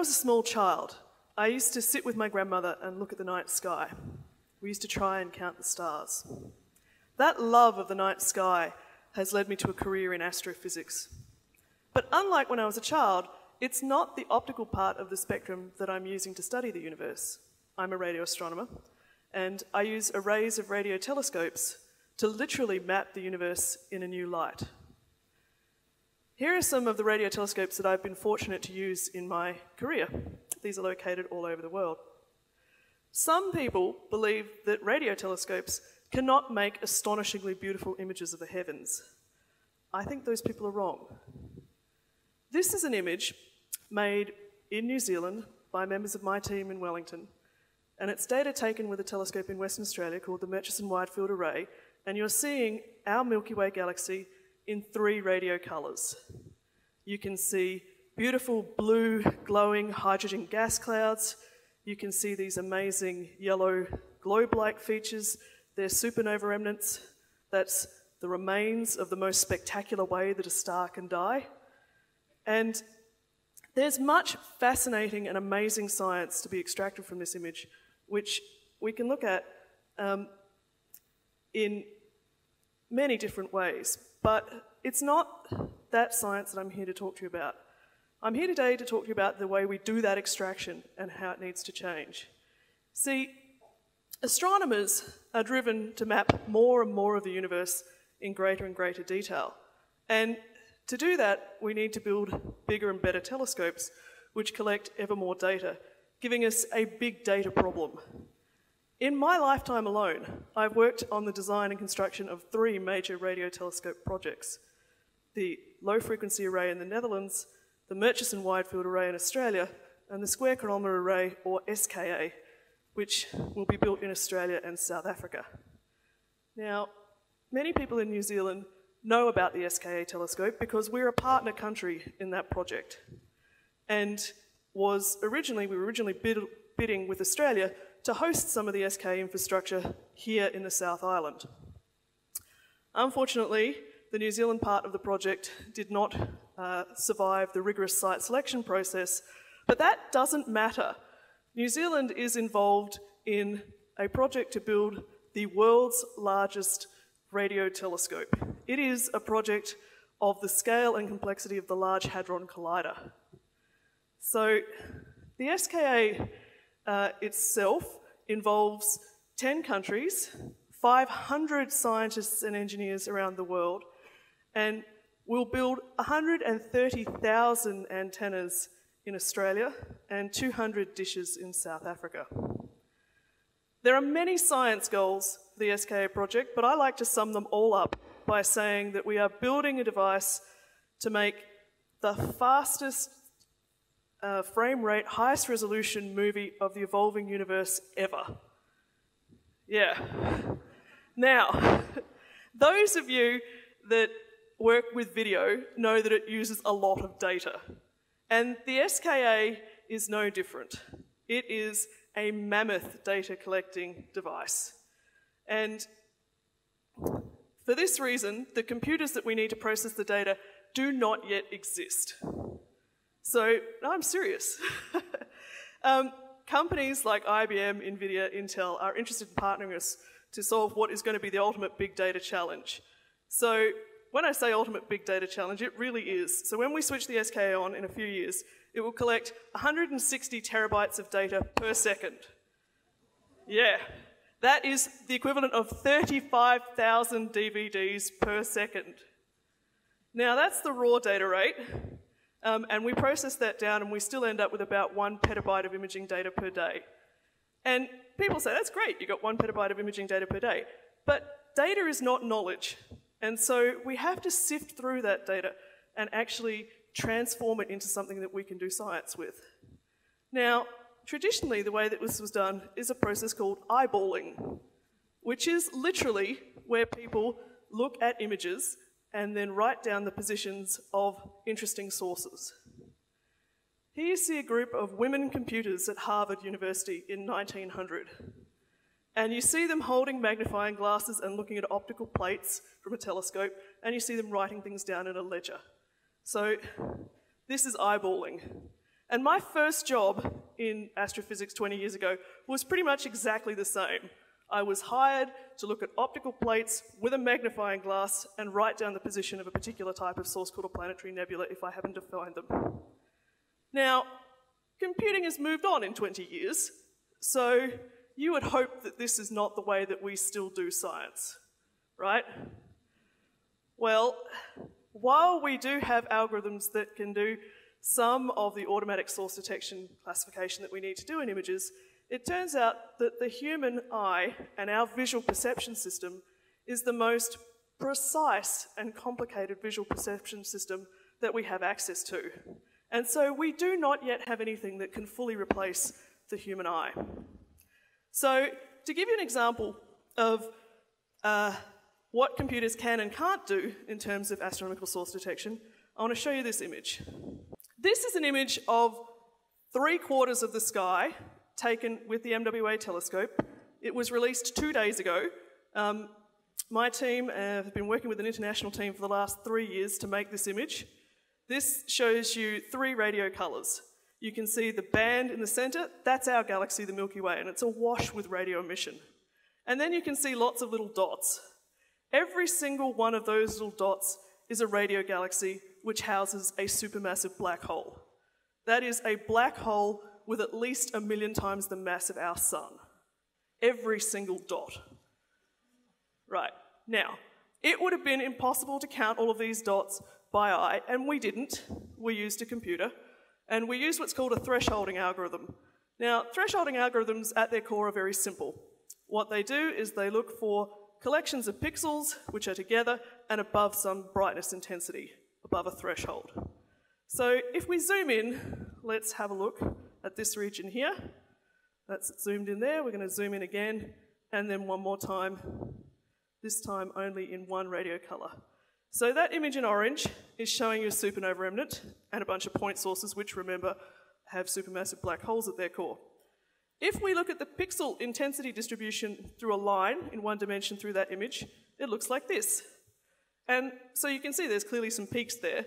was a small child, I used to sit with my grandmother and look at the night sky. We used to try and count the stars. That love of the night sky has led me to a career in astrophysics. But unlike when I was a child, it's not the optical part of the spectrum that I'm using to study the universe. I'm a radio astronomer, and I use arrays of radio telescopes to literally map the universe in a new light. Here are some of the radio telescopes that I've been fortunate to use in my career. These are located all over the world. Some people believe that radio telescopes cannot make astonishingly beautiful images of the heavens. I think those people are wrong. This is an image made in New Zealand by members of my team in Wellington, and it's data taken with a telescope in Western Australia called the Murchison Widefield Array, and you're seeing our Milky Way galaxy in three radio colours. You can see beautiful blue glowing hydrogen gas clouds. You can see these amazing yellow globe-like features. They're supernova remnants. That's the remains of the most spectacular way that a star can die. And there's much fascinating and amazing science to be extracted from this image, which we can look at um, in many different ways. But it's not that science that I'm here to talk to you about. I'm here today to talk to you about the way we do that extraction and how it needs to change. See, astronomers are driven to map more and more of the universe in greater and greater detail. And to do that, we need to build bigger and better telescopes which collect ever more data, giving us a big data problem. In my lifetime alone, I've worked on the design and construction of three major radio telescope projects the Low Frequency Array in the Netherlands, the Murchison Widefield Array in Australia, and the Square Kilometre Array, or SKA, which will be built in Australia and South Africa. Now, many people in New Zealand know about the SKA telescope because we're a partner country in that project. And was originally, we were originally bid, bidding with Australia to host some of the SKA infrastructure here in the South Island. Unfortunately, the New Zealand part of the project did not uh, survive the rigorous site selection process, but that doesn't matter. New Zealand is involved in a project to build the world's largest radio telescope. It is a project of the scale and complexity of the Large Hadron Collider. So the SKA uh, itself involves 10 countries, 500 scientists and engineers around the world, and we'll build 130,000 antennas in Australia and 200 dishes in South Africa. There are many science goals for the SKA project, but I like to sum them all up by saying that we are building a device to make the fastest uh, frame rate, highest resolution movie of the evolving universe ever. Yeah. Now, those of you that work with video know that it uses a lot of data. And the SKA is no different. It is a mammoth data collecting device. And for this reason, the computers that we need to process the data do not yet exist. So, no, I'm serious. um, companies like IBM, NVIDIA, Intel are interested in partnering us to solve what is going to be the ultimate big data challenge. So, when I say ultimate big data challenge, it really is. So, when we switch the SKA on in a few years, it will collect 160 terabytes of data per second. Yeah, that is the equivalent of 35,000 DVDs per second. Now, that's the raw data rate. Um, and we process that down and we still end up with about one petabyte of imaging data per day. And people say, that's great, you got one petabyte of imaging data per day. But data is not knowledge. And so we have to sift through that data and actually transform it into something that we can do science with. Now, traditionally, the way that this was done is a process called eyeballing, which is literally where people look at images and then write down the positions of interesting sources. Here you see a group of women computers at Harvard University in 1900. And you see them holding magnifying glasses and looking at optical plates from a telescope, and you see them writing things down in a ledger. So this is eyeballing. And my first job in astrophysics 20 years ago was pretty much exactly the same. I was hired to look at optical plates with a magnifying glass and write down the position of a particular type of source called a planetary nebula if I happened to find them. Now, computing has moved on in 20 years, so you would hope that this is not the way that we still do science, right? Well, while we do have algorithms that can do some of the automatic source detection classification that we need to do in images, it turns out that the human eye and our visual perception system is the most precise and complicated visual perception system that we have access to. And so we do not yet have anything that can fully replace the human eye. So, to give you an example of uh, what computers can and can't do in terms of astronomical source detection, I want to show you this image. This is an image of three quarters of the sky taken with the MWA telescope. It was released two days ago. Um, my team uh, have been working with an international team for the last three years to make this image. This shows you three radio colours. You can see the band in the centre, that's our galaxy, the Milky Way, and it's awash with radio emission. And then you can see lots of little dots. Every single one of those little dots is a radio galaxy which houses a supermassive black hole. That is a black hole with at least a million times the mass of our sun. Every single dot. Right, now, it would have been impossible to count all of these dots by eye, and we didn't. We used a computer, and we used what's called a thresholding algorithm. Now, thresholding algorithms at their core are very simple. What they do is they look for collections of pixels which are together and above some brightness intensity above a threshold. So if we zoom in, let's have a look at this region here. That's zoomed in there. We're going to zoom in again, and then one more time, this time only in one radio color. So that image in orange is showing you a supernova remnant and a bunch of point sources, which remember have supermassive black holes at their core. If we look at the pixel intensity distribution through a line in one dimension through that image, it looks like this. And so you can see there's clearly some peaks there.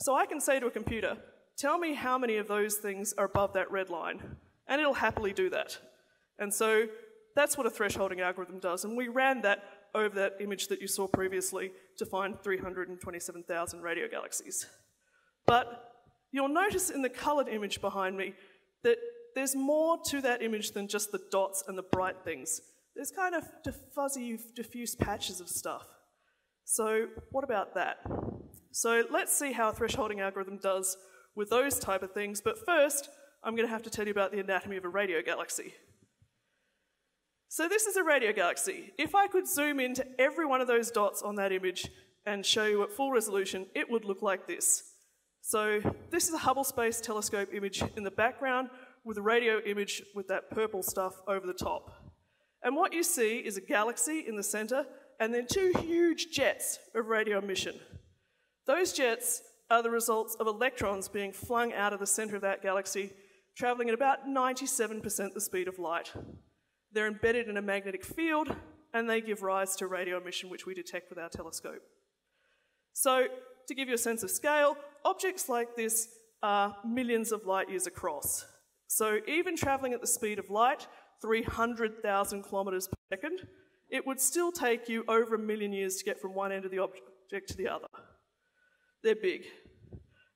So I can say to a computer, tell me how many of those things are above that red line, and it'll happily do that. And so that's what a thresholding algorithm does, and we ran that over that image that you saw previously to find 327,000 radio galaxies. But you'll notice in the coloured image behind me that there's more to that image than just the dots and the bright things. There's kind of fuzzy, diffuse patches of stuff. So what about that? So let's see how a thresholding algorithm does with those type of things, but first, I'm going to have to tell you about the anatomy of a radio galaxy. So this is a radio galaxy. If I could zoom into every one of those dots on that image and show you at full resolution, it would look like this. So this is a Hubble Space Telescope image in the background with a radio image with that purple stuff over the top. And what you see is a galaxy in the center and then two huge jets of radio emission. Those jets are the results of electrons being flung out of the center of that galaxy, traveling at about 97% the speed of light. They're embedded in a magnetic field, and they give rise to radio emission, which we detect with our telescope. So, to give you a sense of scale, objects like this are millions of light years across. So, even traveling at the speed of light, 300,000 kilometers per second, it would still take you over a million years to get from one end of the object to the other. They're big.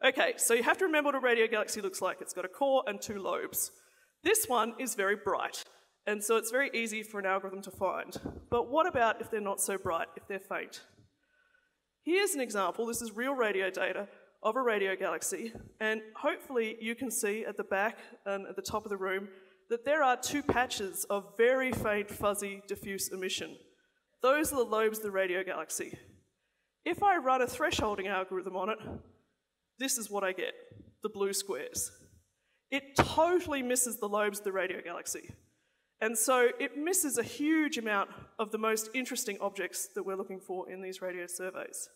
Okay, so you have to remember what a radio galaxy looks like. It's got a core and two lobes. This one is very bright, and so it's very easy for an algorithm to find. But what about if they're not so bright, if they're faint? Here's an example. This is real radio data of a radio galaxy, and hopefully you can see at the back and at the top of the room that there are two patches of very faint, fuzzy, diffuse emission. Those are the lobes of the radio galaxy. If I run a thresholding algorithm on it, this is what I get, the blue squares. It totally misses the lobes of the radio galaxy. And so it misses a huge amount of the most interesting objects that we're looking for in these radio surveys.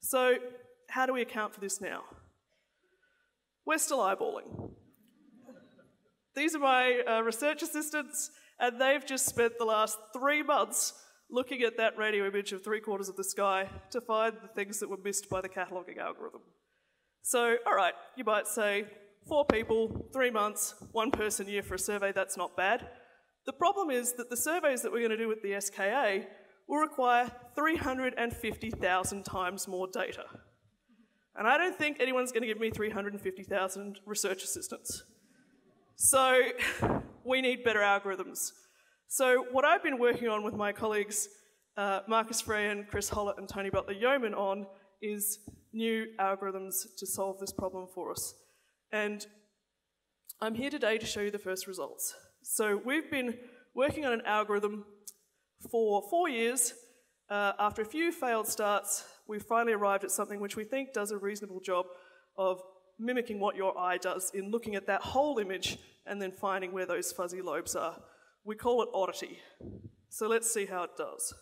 So how do we account for this now? We're still eyeballing. These are my uh, research assistants, and they've just spent the last three months looking at that radio image of three quarters of the sky to find the things that were missed by the cataloguing algorithm. So, all right, you might say, four people, three months, one person year for a survey, that's not bad. The problem is that the surveys that we're going to do with the SKA will require 350,000 times more data. And I don't think anyone's going to give me 350,000 research assistants. So we need better algorithms. So what I've been working on with my colleagues, uh, Marcus Frey and Chris Hollitt and Tony Butler Yeoman on is new algorithms to solve this problem for us. And I'm here today to show you the first results. So we've been working on an algorithm for four years. Uh, after a few failed starts, we finally arrived at something which we think does a reasonable job of mimicking what your eye does in looking at that whole image and then finding where those fuzzy lobes are. We call it oddity. So let's see how it does.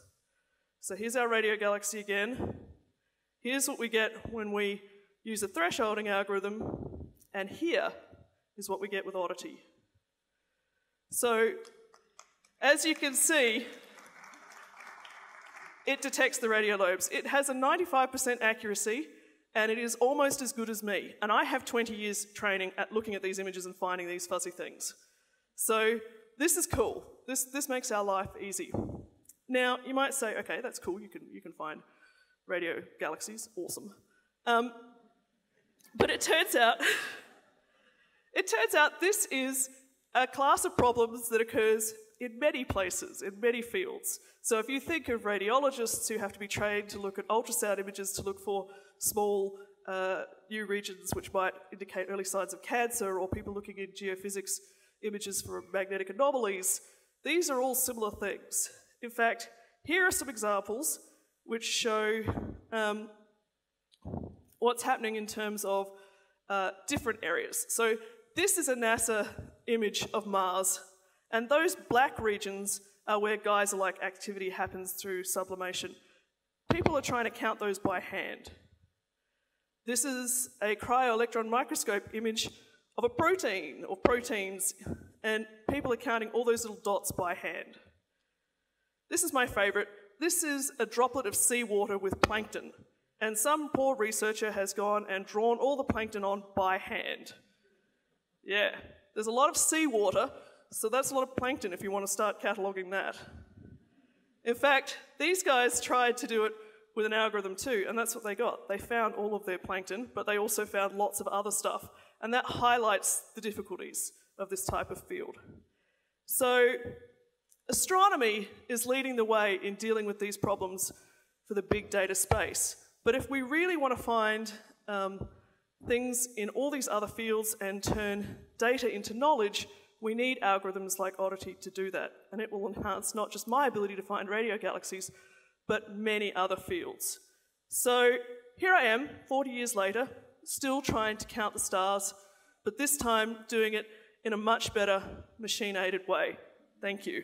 So here's our radio galaxy again. Here's what we get when we use a thresholding algorithm, and here is what we get with oddity. So, as you can see, it detects the radio lobes. It has a 95% accuracy, and it is almost as good as me. And I have 20 years training at looking at these images and finding these fuzzy things. So this is cool. This, this makes our life easy. Now, you might say, okay, that's cool, you can, you can find radio galaxies, awesome. Um, but it turns out, it turns out this is a class of problems that occurs in many places, in many fields. So if you think of radiologists who have to be trained to look at ultrasound images to look for small uh, new regions which might indicate early signs of cancer, or people looking in geophysics images for magnetic anomalies, these are all similar things. In fact, here are some examples which show um, what's happening in terms of uh, different areas. So this is a NASA image of Mars, and those black regions are where geyser-like activity happens through sublimation. People are trying to count those by hand. This is a cryo-electron microscope image of a protein or proteins, and people are counting all those little dots by hand. This is my favorite. This is a droplet of seawater with plankton, and some poor researcher has gone and drawn all the plankton on by hand. Yeah, there's a lot of seawater, so that's a lot of plankton if you want to start cataloguing that. In fact, these guys tried to do it with an algorithm too, and that's what they got. They found all of their plankton, but they also found lots of other stuff, and that highlights the difficulties of this type of field. So, astronomy is leading the way in dealing with these problems for the big data space. But if we really want to find um, things in all these other fields and turn data into knowledge, we need algorithms like Oddity to do that. And it will enhance not just my ability to find radio galaxies, but many other fields. So here I am, 40 years later, still trying to count the stars, but this time doing it in a much better machine-aided way. Thank you.